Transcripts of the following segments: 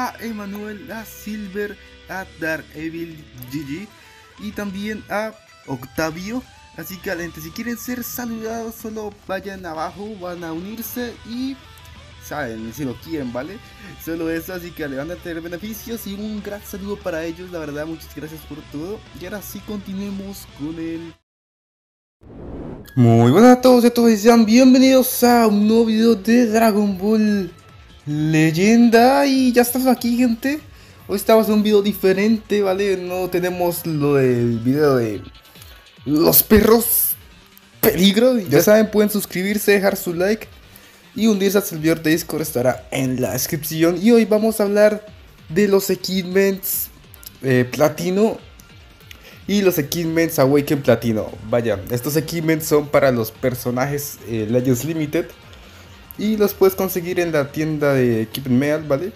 a Emanuel, a Silver, a Dark Evil GG y también a Octavio. Así que gente, si quieren ser saludados, solo vayan abajo, van a unirse y saben, si lo quieren, ¿vale? Solo eso, así que le van a tener beneficios y un gran saludo para ellos, la verdad, muchas gracias por todo. Y ahora sí continuemos con el... Muy buenas a todos y a todos y sean bienvenidos a un nuevo video de Dragon Ball Leyenda y ya estamos aquí gente. Hoy estamos en un video diferente, ¿vale? No tenemos lo del video de los perros peligro. Ya saben, pueden suscribirse, dejar su like y unirse al servidor de Discord estará en la descripción. Y hoy vamos a hablar de los equipments eh, platino y los equipments Awaken Platino. Vaya, estos equipments son para los personajes eh, Legends Limited y los puedes conseguir en la tienda de Equipment Meal, ¿vale?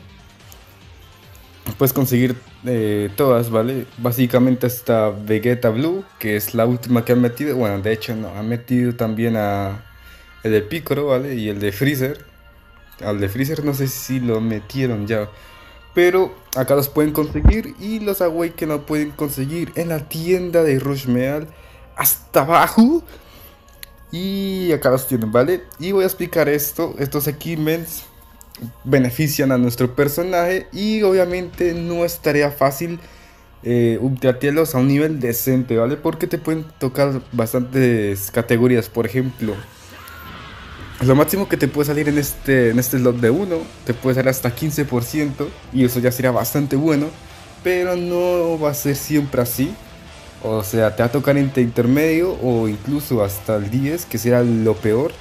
Puedes conseguir eh, todas, ¿vale? Básicamente está Vegeta Blue, que es la última que han metido. Bueno, de hecho no, han metido también a el de Piccolo, ¿vale? Y el de Freezer. Al de Freezer no sé si lo metieron ya. Pero acá los pueden conseguir y los Awaken no pueden conseguir en la tienda de Rush Meal hasta abajo. Y acá los tienen, ¿vale? Y voy a explicar esto. Estos equipments benefician a nuestro personaje y obviamente no es tarea fácil eh, a un nivel decente, ¿vale? Porque te pueden tocar bastantes categorías, por ejemplo, lo máximo que te puede salir en este, en este slot de 1, te puede salir hasta 15% y eso ya sería bastante bueno, pero no va a ser siempre así. O sea, te va a tocar entre intermedio o incluso hasta el 10, que será lo peor.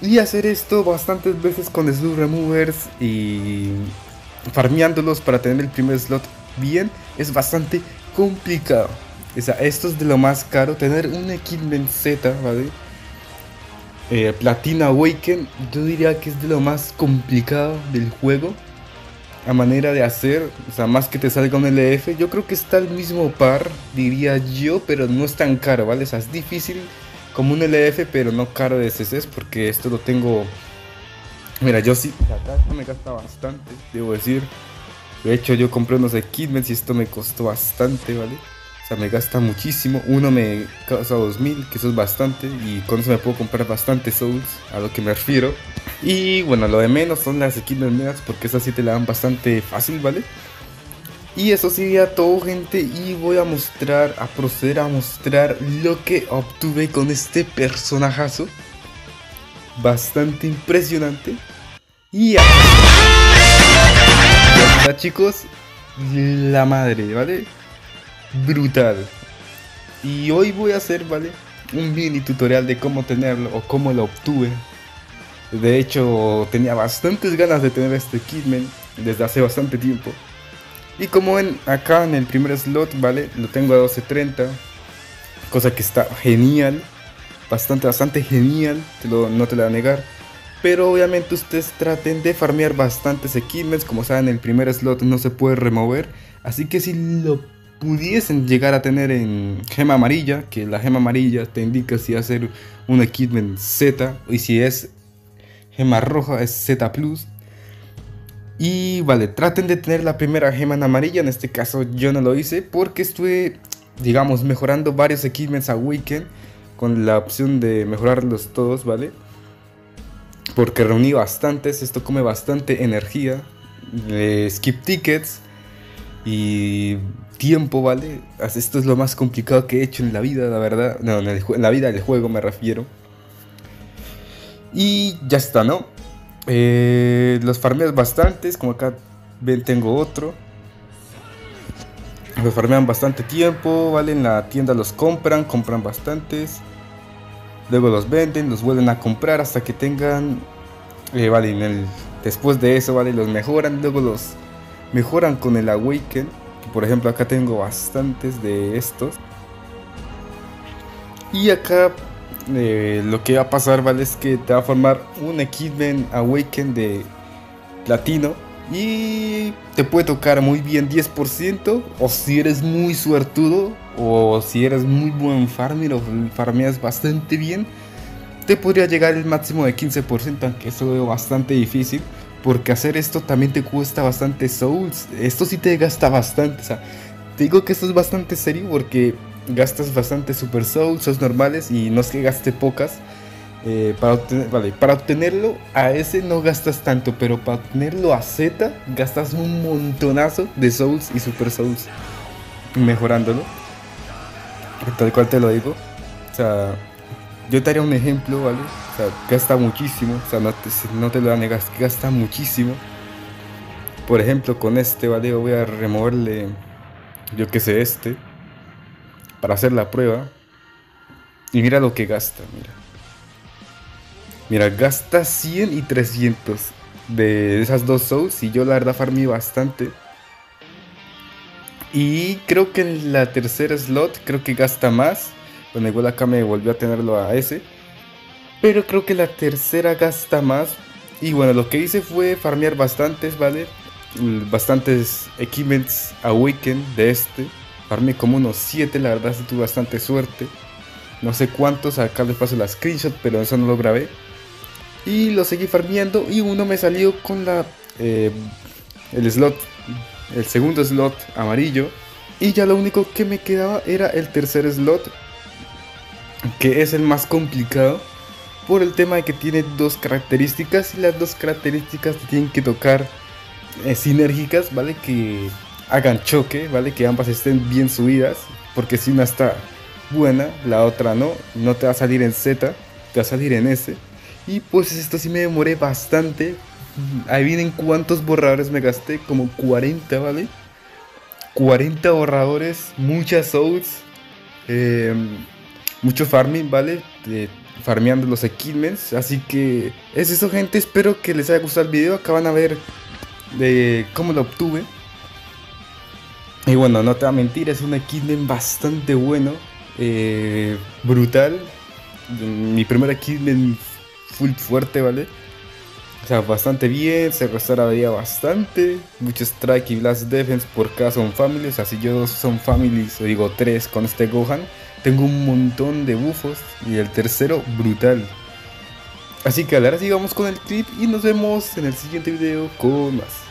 Y hacer esto bastantes veces con slot removers y farmeándolos para tener el primer slot bien es bastante complicado. O sea, esto es de lo más caro, tener un equipment Z, ¿vale? Eh, Platina Awaken, yo diría que es de lo más complicado del juego. A manera de hacer, o sea, más que te salga un LF, yo creo que está al mismo par, diría yo, pero no es tan caro, ¿vale? O sea, es difícil como un LF, pero no caro de CCs, porque esto lo tengo. Mira, yo sí, acá esto me gasta bastante, debo decir. De hecho, yo compré unos equipments y esto me costó bastante, ¿vale? Me gasta muchísimo. Uno me causa 2000, que eso es bastante. Y con eso me puedo comprar bastante souls, a lo que me refiero. Y bueno, lo de menos son las equipos porque esas sí te la dan bastante fácil, ¿vale? Y eso sería todo gente y voy a mostrar, a proceder a mostrar lo que obtuve con este personajazo. Bastante impresionante. Y ya. está chicos, la madre, ¿vale? Brutal. Y hoy voy a hacer, ¿vale? Un mini tutorial de cómo tenerlo o cómo lo obtuve. De hecho, tenía bastantes ganas de tener este Kidman desde hace bastante tiempo. Y como ven acá en el primer slot, ¿vale? Lo tengo a 12.30. Cosa que está genial. Bastante, bastante genial. no te lo voy a negar. Pero obviamente ustedes traten de farmear bastantes equipments. Como saben, el primer slot no se puede remover. Así que si lo pudiesen llegar a tener en gema amarilla, que la gema amarilla te indica si ser un equipment Z y si es gema roja es Z Plus. Y vale, traten de tener la primera gema en amarilla, en este caso yo no lo hice porque estuve, digamos, mejorando varios equipments a Weekend con la opción de mejorarlos todos, ¿vale? Porque reuní bastantes, esto come bastante energía, skip tickets y tiempo, ¿vale? Esto es lo más complicado que he hecho en la vida, la verdad. No, en, la vida del juego me refiero. Y ya está, ¿no? Eh, los farmeas bastantes, como acá ven tengo otro. Los farmean bastante tiempo, ¿vale? En la tienda los compran, compran bastantes. Luego los venden, los vuelven a comprar hasta que tengan... Eh, vale, después de eso, ¿vale? Los mejoran, luego los mejoran con el Awaken por ejemplo, acá tengo bastantes de estos. Y acá eh, lo que va a pasar, ¿vale? Es que te va a formar un Equipment Awaken de platino. Y te puede tocar muy bien 10%. O si eres muy suertudo. O si eres muy buen farmer o farmeas bastante bien. Te podría llegar el máximo de 15%. Aunque eso es bastante difícil. Porque hacer esto también te cuesta bastante souls. Esto sí te gasta bastante. O sea, te digo que esto es bastante serio porque gastas bastante super souls, son normales y no es que gaste pocas. Eh, para, vale, para obtenerlo a ese no gastas tanto, pero para obtenerlo a Z gastas un montonazo de souls y super souls mejorándolo. Tal cual te lo digo. O sea, yo te haría un ejemplo, ¿vale? O sea, gasta muchísimo. O sea, no te, no te lo negar, gasta muchísimo. Por ejemplo, con este, ¿vale? voy a removerle, yo que sé, este. Para hacer la prueba. Y mira lo que gasta, mira. Mira, gasta 100 y 300 de esas dos souls. Y yo la verdad farmé bastante. Y creo que en la tercera slot, creo que gasta más. Bueno, igual acá me volvió a tenerlo a ese. Pero creo que la tercera gasta más. Y bueno, lo que hice fue farmear bastantes, ¿vale? Bastantes equipments Awaken de este. Farmé como unos 7, la verdad sí tuve bastante suerte. No sé cuántos, acá les paso la screenshot, pero eso no lo grabé. Y lo seguí farmeando y uno me salió con la... Eh, el slot, el segundo slot amarillo. Y ya lo único que me quedaba era el tercer slot, que es el más complicado por el tema de que tiene dos características y las dos características tienen que tocar eh, sinérgicas, ¿vale? Que hagan choque, ¿vale? Que ambas estén bien subidas, porque si una está buena, la otra no, no te va a salir en Z, te va a salir en S. Y pues esto sí me demoré bastante. Ahí vienen cuántos borradores me gasté, como 40, ¿vale? 40 borradores, muchas souls, eh, mucho farming, ¿vale? farmeando los equipments. Así que es eso, gente. Espero que les haya gustado el video. Acá van a ver de cómo lo obtuve. Y bueno, no te va a mentir, es un equipment bastante bueno, eh, brutal. Mi primer equipment full fuerte, ¿vale? O sea, bastante bien, se restauraría bastante. Mucho strike y blast defense por cada son families. Así yo son families, o digo tres con este Gohan. Tengo un montón de bufos y el tercero brutal. Así que ahora sigamos con el clip y nos vemos en el siguiente video con más.